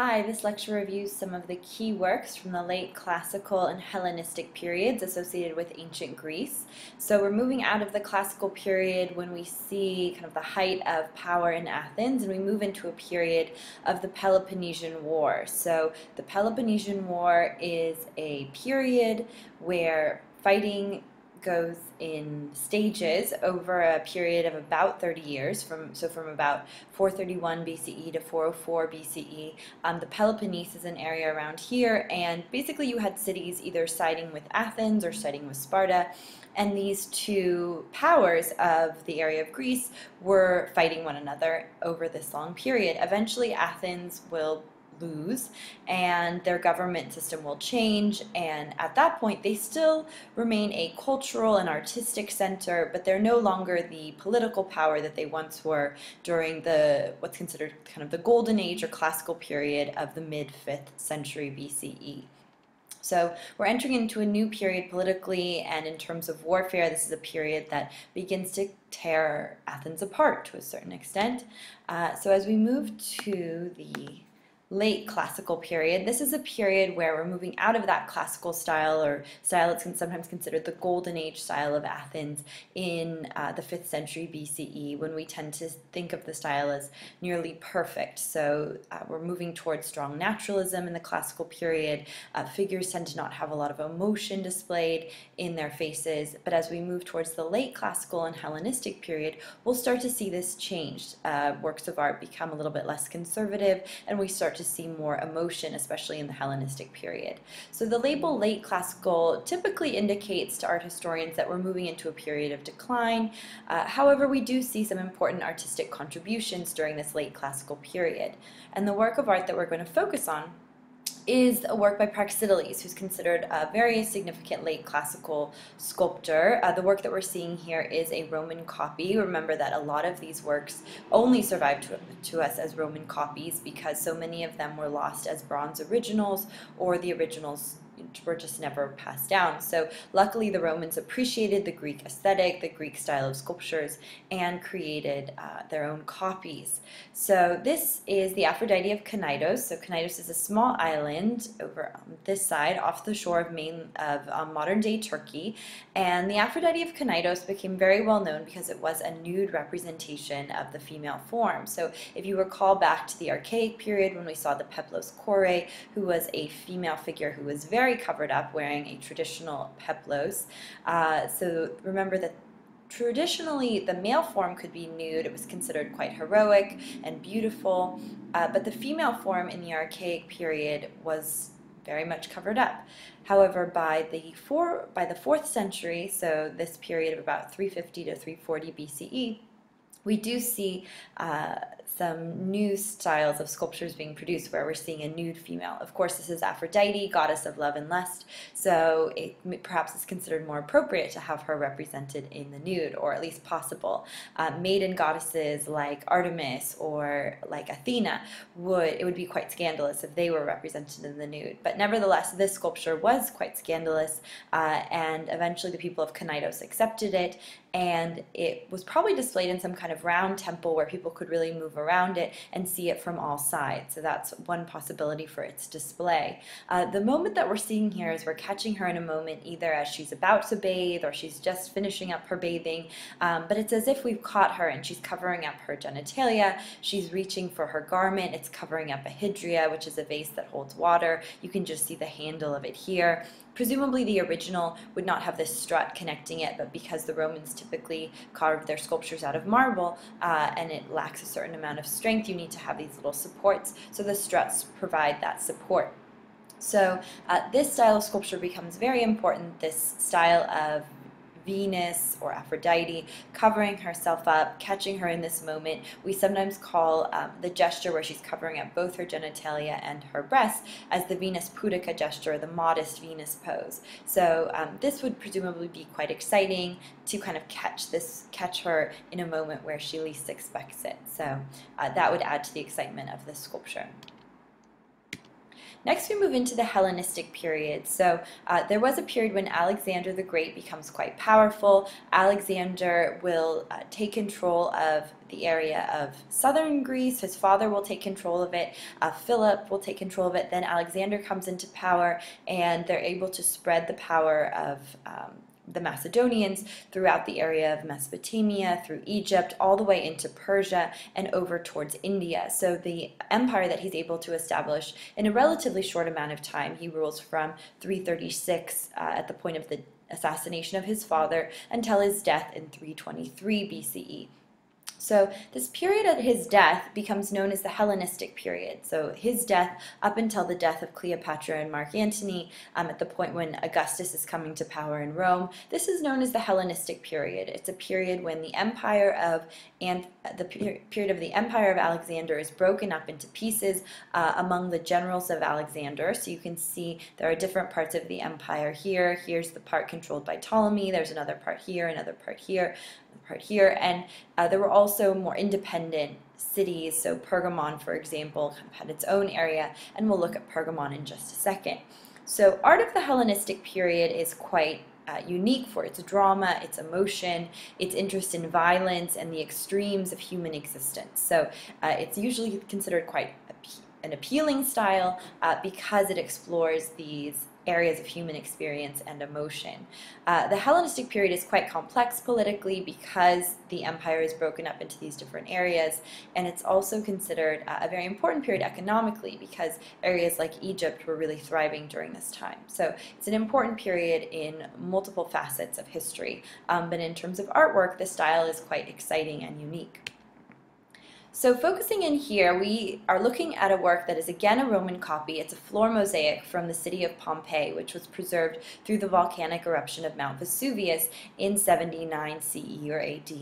Hi, this lecture reviews some of the key works from the late classical and Hellenistic periods associated with ancient Greece. So we're moving out of the classical period when we see kind of the height of power in Athens and we move into a period of the Peloponnesian War. So the Peloponnesian War is a period where fighting goes in stages over a period of about 30 years, from so from about 431 BCE to 404 BCE. Um, the Peloponnese is an area around here, and basically you had cities either siding with Athens or siding with Sparta, and these two powers of the area of Greece were fighting one another over this long period. Eventually, Athens will lose and their government system will change and at that point they still remain a cultural and artistic center but they're no longer the political power that they once were during the what's considered kind of the golden age or classical period of the mid 5th century BCE. So we're entering into a new period politically and in terms of warfare. This is a period that begins to tear Athens apart to a certain extent. Uh, so as we move to the late classical period. This is a period where we're moving out of that classical style or style that's sometimes considered the golden age style of Athens in uh, the 5th century BCE when we tend to think of the style as nearly perfect. So uh, we're moving towards strong naturalism in the classical period. Uh, figures tend to not have a lot of emotion displayed in their faces, but as we move towards the late classical and Hellenistic period, we'll start to see this changed. Uh, works of art become a little bit less conservative and we start to see more emotion, especially in the Hellenistic period. So the label late classical typically indicates to art historians that we're moving into a period of decline. Uh, however, we do see some important artistic contributions during this late classical period. And the work of art that we're going to focus on is a work by Praxiteles, who's considered a very significant late classical sculptor. Uh, the work that we're seeing here is a Roman copy. Remember that a lot of these works only survived to, to us as Roman copies because so many of them were lost as bronze originals or the originals were just never passed down. So luckily the Romans appreciated the Greek aesthetic, the Greek style of sculptures, and created uh, their own copies. So this is the Aphrodite of Knidos. So Knidos is a small island over on this side off the shore of, main, of um, modern day Turkey. And the Aphrodite of Knidos became very well known because it was a nude representation of the female form. So if you recall back to the Archaic period when we saw the Peplos Kore, who was a female figure who was very covered up wearing a traditional peplos. Uh, so remember that traditionally the male form could be nude. It was considered quite heroic and beautiful, uh, but the female form in the archaic period was very much covered up. However, by the four, by the fourth century, so this period of about 350 to 340 BCE, we do see uh, some new styles of sculptures being produced where we're seeing a nude female. Of course, this is Aphrodite, goddess of love and lust, so it perhaps is considered more appropriate to have her represented in the nude, or at least possible. Uh, maiden goddesses like Artemis or like Athena would it would be quite scandalous if they were represented in the nude. But nevertheless, this sculpture was quite scandalous, uh, and eventually the people of Knidos accepted it, and it was probably displayed in some kind of round temple where people could really move around it and see it from all sides. So that's one possibility for its display. Uh, the moment that we're seeing here is we're catching her in a moment either as she's about to bathe or she's just finishing up her bathing, um, but it's as if we've caught her and she's covering up her genitalia, she's reaching for her garment, it's covering up a hydria, which is a vase that holds water. You can just see the handle of it here. Presumably the original would not have this strut connecting it, but because the Romans typically carved their sculptures out of marble uh, and it lacks a certain amount of strength, you need to have these little supports. So the struts provide that support. So uh, this style of sculpture becomes very important, this style of Venus or Aphrodite covering herself up, catching her in this moment. We sometimes call um, the gesture where she's covering up both her genitalia and her breasts as the Venus Pudica gesture, the modest Venus pose. So um, this would presumably be quite exciting to kind of catch this, catch her in a moment where she least expects it. So uh, that would add to the excitement of this sculpture. Next, we move into the Hellenistic period. So uh, there was a period when Alexander the Great becomes quite powerful. Alexander will uh, take control of the area of southern Greece. His father will take control of it. Uh, Philip will take control of it. Then Alexander comes into power, and they're able to spread the power of um, the Macedonians throughout the area of Mesopotamia, through Egypt, all the way into Persia and over towards India. So the empire that he's able to establish in a relatively short amount of time, he rules from 336 uh, at the point of the assassination of his father until his death in 323 BCE. So this period of his death becomes known as the Hellenistic period. So his death up until the death of Cleopatra and Mark Antony um, at the point when Augustus is coming to power in Rome. This is known as the Hellenistic period. It's a period when the empire of and the period of the empire of Alexander is broken up into pieces uh, among the generals of Alexander. So you can see there are different parts of the empire here. Here's the part controlled by Ptolemy. There's another part here, another part here part here. And uh, there were also more independent cities. So Pergamon, for example, had its own area, and we'll look at Pergamon in just a second. So art of the Hellenistic period is quite uh, unique for its drama, its emotion, its interest in violence, and the extremes of human existence. So uh, it's usually considered quite an appealing style uh, because it explores these areas of human experience and emotion. Uh, the Hellenistic period is quite complex politically because the empire is broken up into these different areas, and it's also considered uh, a very important period economically because areas like Egypt were really thriving during this time. So it's an important period in multiple facets of history, um, but in terms of artwork, the style is quite exciting and unique. So focusing in here, we are looking at a work that is again a Roman copy. It's a floor mosaic from the city of Pompeii, which was preserved through the volcanic eruption of Mount Vesuvius in 79 CE or AD.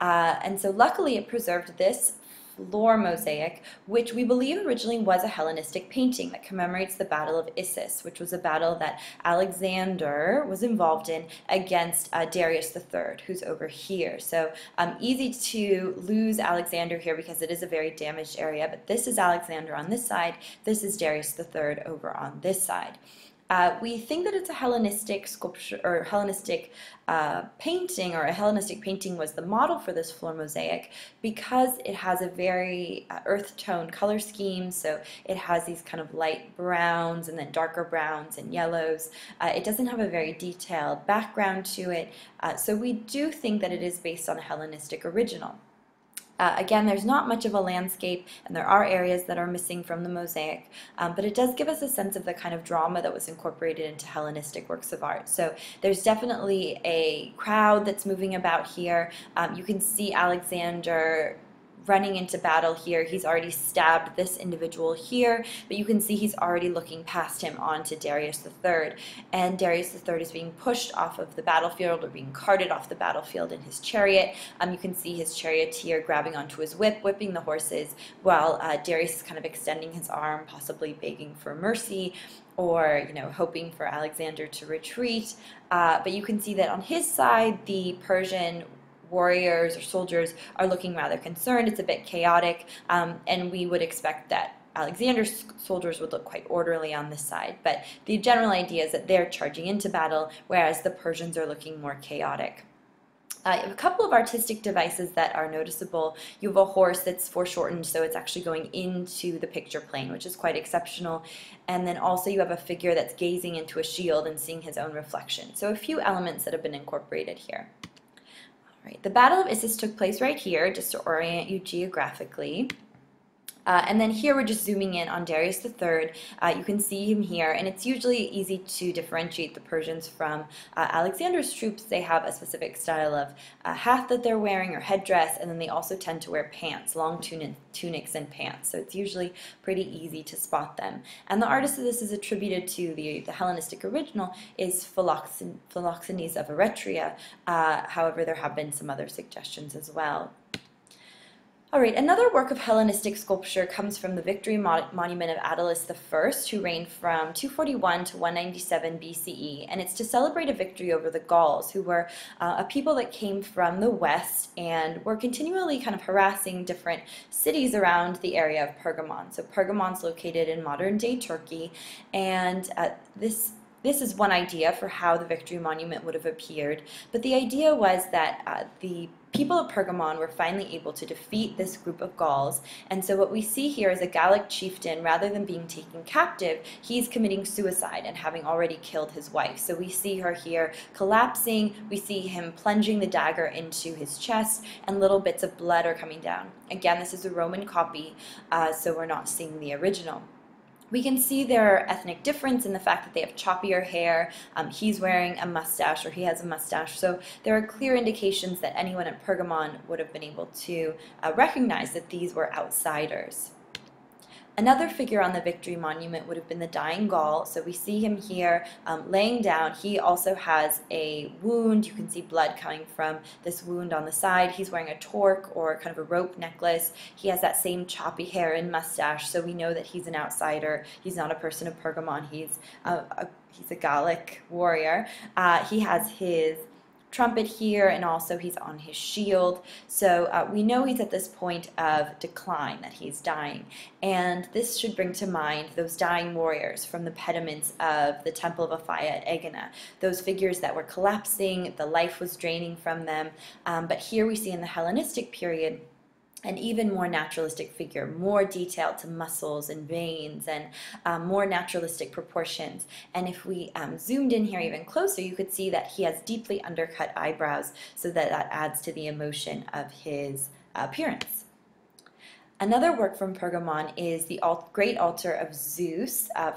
Uh, and so luckily it preserved this floor mosaic, which we believe originally was a Hellenistic painting that commemorates the Battle of Issus, which was a battle that Alexander was involved in against uh, Darius III, who's over here. So um, easy to lose Alexander here because it is a very damaged area, but this is Alexander on this side, this is Darius III over on this side. Uh, we think that it's a Hellenistic sculpture or Hellenistic uh, painting, or a Hellenistic painting was the model for this floor mosaic because it has a very uh, earth tone color scheme. So it has these kind of light browns and then darker browns and yellows. Uh, it doesn't have a very detailed background to it. Uh, so we do think that it is based on a Hellenistic original. Uh, again, there's not much of a landscape, and there are areas that are missing from the mosaic, um, but it does give us a sense of the kind of drama that was incorporated into Hellenistic works of art. So there's definitely a crowd that's moving about here. Um, you can see Alexander running into battle here. He's already stabbed this individual here, but you can see he's already looking past him onto Darius III. And Darius III is being pushed off of the battlefield or being carted off the battlefield in his chariot. Um, you can see his charioteer grabbing onto his whip, whipping the horses, while uh, Darius is kind of extending his arm, possibly begging for mercy or you know hoping for Alexander to retreat. Uh, but you can see that on his side, the Persian warriors or soldiers are looking rather concerned. It's a bit chaotic, um, and we would expect that Alexander's soldiers would look quite orderly on this side. But the general idea is that they're charging into battle, whereas the Persians are looking more chaotic. Uh, a couple of artistic devices that are noticeable. You have a horse that's foreshortened, so it's actually going into the picture plane, which is quite exceptional. And then also you have a figure that's gazing into a shield and seeing his own reflection. So a few elements that have been incorporated here. Right, the Battle of Issus took place right here, just to orient you geographically. Uh, and then here we're just zooming in on Darius III. Uh, you can see him here, and it's usually easy to differentiate the Persians from uh, Alexander's troops. They have a specific style of uh, hat that they're wearing or headdress, and then they also tend to wear pants, long tuni tunics and pants. So it's usually pretty easy to spot them. And the artist of this is attributed to the, the Hellenistic original is Philoxenos of Eretria. Uh, however, there have been some other suggestions as well. All right, another work of Hellenistic sculpture comes from the Victory Mo Monument of Attalus I, who reigned from 241 to 197 BCE, and it's to celebrate a victory over the Gauls, who were uh, a people that came from the west and were continually kind of harassing different cities around the area of Pergamon. So Pergamon's located in modern-day Turkey, and uh, this this is one idea for how the Victory Monument would have appeared, but the idea was that uh, the people of Pergamon were finally able to defeat this group of Gauls. And so what we see here is a Gallic chieftain, rather than being taken captive, he's committing suicide and having already killed his wife. So we see her here collapsing. We see him plunging the dagger into his chest, and little bits of blood are coming down. Again, this is a Roman copy, uh, so we're not seeing the original. We can see their ethnic difference in the fact that they have choppier hair. Um, he's wearing a mustache or he has a mustache. So there are clear indications that anyone at Pergamon would have been able to uh, recognize that these were outsiders. Another figure on the Victory Monument would have been the dying Gaul. So we see him here um, laying down. He also has a wound. You can see blood coming from this wound on the side. He's wearing a torque or kind of a rope necklace. He has that same choppy hair and mustache. So we know that he's an outsider. He's not a person of Pergamon. He's a, a he's a Gallic warrior. Uh, he has his trumpet here, and also he's on his shield. So uh, we know he's at this point of decline, that he's dying. And this should bring to mind those dying warriors from the pediments of the Temple of Aphaia at Aegina, those figures that were collapsing, the life was draining from them. Um, but here we see in the Hellenistic period, an even more naturalistic figure, more detailed to muscles and veins and um, more naturalistic proportions. And if we um, zoomed in here even closer, you could see that he has deeply undercut eyebrows so that that adds to the emotion of his appearance. Another work from Pergamon is the Great Altar of Zeus, uh,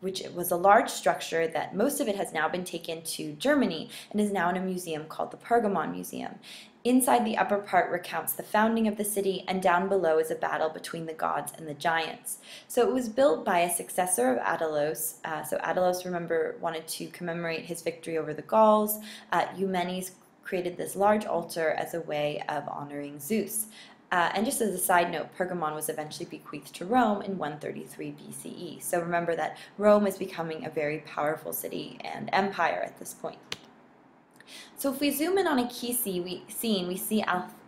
which was a large structure that most of it has now been taken to Germany and is now in a museum called the Pergamon Museum. Inside the upper part recounts the founding of the city, and down below is a battle between the gods and the giants. So it was built by a successor of Attalos. Uh, so Attalos, remember, wanted to commemorate his victory over the Gauls. Uh, Eumenes created this large altar as a way of honoring Zeus. Uh, and just as a side note, Pergamon was eventually bequeathed to Rome in 133 BCE. So remember that Rome is becoming a very powerful city and empire at this point. So if we zoom in on a key scene, we, see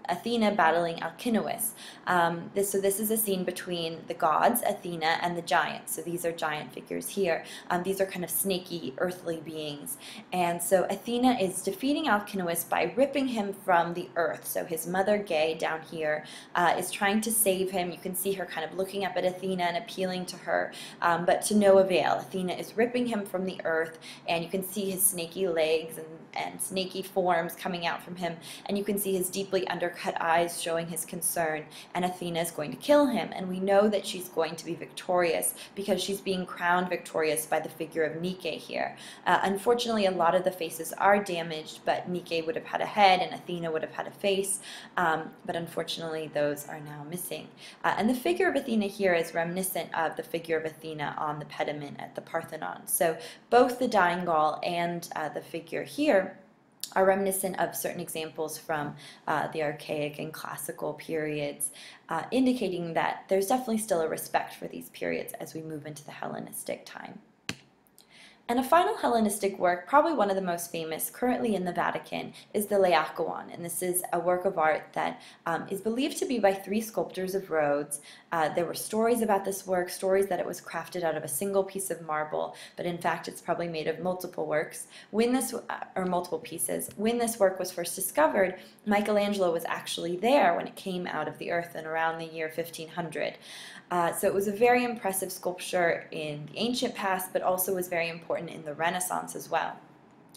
Athena battling Alkyoneus. Um, this, so this is a scene between the gods, Athena, and the giants. So these are giant figures here. Um, these are kind of snaky, earthly beings. And so Athena is defeating Alkyoneus by ripping him from the earth. So his mother, Ge, down here, uh, is trying to save him. You can see her kind of looking up at Athena and appealing to her, um, but to no avail. Athena is ripping him from the earth, and you can see his snaky legs and, and snaky forms coming out from him, and you can see his deeply under cut eyes showing his concern, and Athena is going to kill him. And we know that she's going to be victorious because she's being crowned victorious by the figure of Nike here. Uh, unfortunately, a lot of the faces are damaged, but Nike would have had a head and Athena would have had a face, um, but unfortunately, those are now missing. Uh, and the figure of Athena here is reminiscent of the figure of Athena on the pediment at the Parthenon. So both the dying Gaul and uh, the figure here are reminiscent of certain examples from uh, the archaic and classical periods, uh, indicating that there's definitely still a respect for these periods as we move into the Hellenistic time. And a final Hellenistic work, probably one of the most famous currently in the Vatican, is the Laocoon. And this is a work of art that um, is believed to be by three sculptors of Rhodes. Uh, there were stories about this work, stories that it was crafted out of a single piece of marble, but in fact it's probably made of multiple works. When this, uh, or multiple pieces, when this work was first discovered, Michelangelo was actually there when it came out of the earth in around the year 1500. Uh, so it was a very impressive sculpture in the ancient past, but also was very important in the Renaissance as well.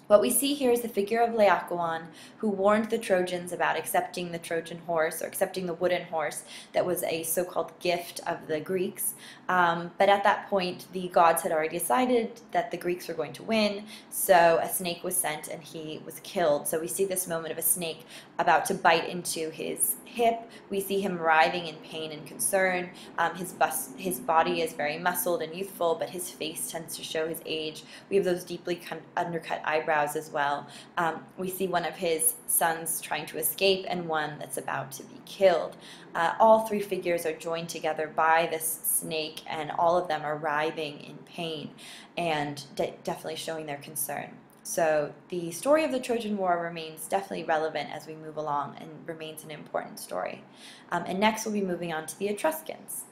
What we see here is the figure of Laocoon, who warned the Trojans about accepting the Trojan horse or accepting the wooden horse that was a so-called gift of the Greeks. Um, but at that point, the gods had already decided that the Greeks were going to win, so a snake was sent and he was killed. So we see this moment of a snake about to bite into his hip. We see him writhing in pain and concern. Um, his, bus his body is very muscled and youthful, but his face tends to show his age. We have those deeply undercut eyebrows eyebrows as well. Um, we see one of his sons trying to escape and one that's about to be killed. Uh, all three figures are joined together by this snake, and all of them are writhing in pain and de definitely showing their concern. So the story of the Trojan War remains definitely relevant as we move along and remains an important story. Um, and next we'll be moving on to the Etruscans.